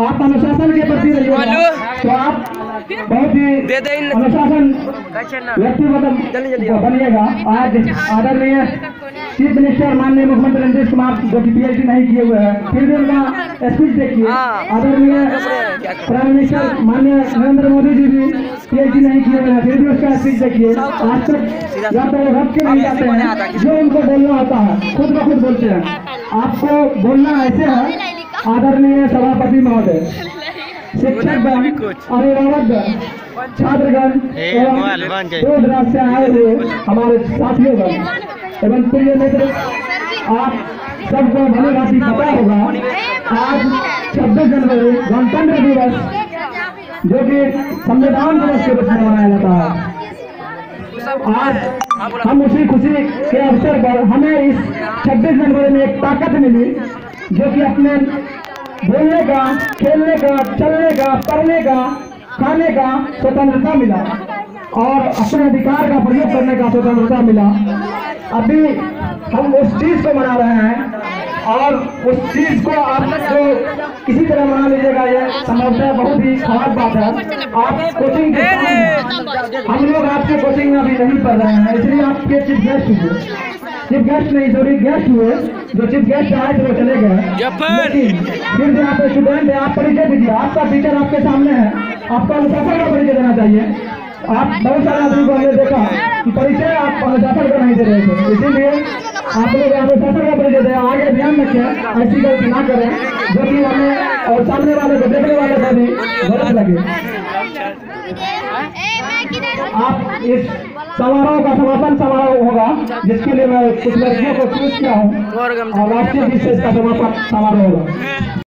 आप अनुशासन के प्रति तो आप बहुत ही दे दे अनुशासन व्यक्ति मतलब बनिएगा। आज आदरणीय चीफ मिनिस्टर माननीय मुख्यमंत्री नीतीश कुमार जो कि पीएचडी नहीं किए हुए हैं फिर भी उनका स्पीच देखिए। हाँ। आदरणीय प्राइम मिनिस्टर माननीय नरेंद्र मोदी जी भी पीएचडी नहीं किए हुए हैं फिर भी उसका स्पीच देखिए। आज तक या तो रख के नहीं जाते हैं। जो उनको बोलना होता है खुद ब खुद बोलते हैं। आपको बोलना ऐसे है आदरणीय सभापति महोदय शिक्षक अभिभावकगण छात्रगण एवं दूर दराज से आए हुए हमारे साथियों एवं प्रिय मित्र आप सबको भली भांति पता होगा आज छब्बीस जनवरी गणतंत्र दिवस जो कि संविधान दिवस के रूप में मनाया जाता है। आज हम उसी खुशी के अवसर पर हमें इस 26 जनवरी में एक ताकत मिली जो कि अपने बोलने का खेलने का चलने का पढ़ने का खाने का स्वतंत्रता मिला। और अपने अधिकार का प्रयोग करने का स्वतंत्रता मिला। अभी हम उस चीज़ को मना रहे हैं और उस चीज़ को आप जो किसी तरह मना लीजिएगा, ये संभवतः बहुत ही खराब बात है। आप कोचिंग हम लोग आपके कोचिंग में अभी नहीं पढ़ रहे हैं, इसलिए आपके चीफ गेस्ट हुए चीफ गेस्ट नहीं सॉरी गेस्ट हुए जो चीफ गेस्ट आए थे वो चले गए। फिर भी आप स्टूडेंट है आप परिचय दीजिए आपका टीचर आपके सामने है। आपको अनुशासन का परिचय देना चाहिए। आप बहुत सारे आदमी को हमने देखा कि परिचय आप अनुशासन का नहीं दे रहे थे। इसीलिए आप लोग अनुशासन का परिचय दें आगे ध्यान रखें ऐसी गलती ना करें। जो कि हमें और सामने वाले को देखने वाले को भी गलत लगे। आप इस समारोह का समापन समारोह होगा जिसके लिए मैं कुछ लड़कियों को चूज़ किया हूँ। और राष्ट्रीय विशेष का समापन समारोह होगा।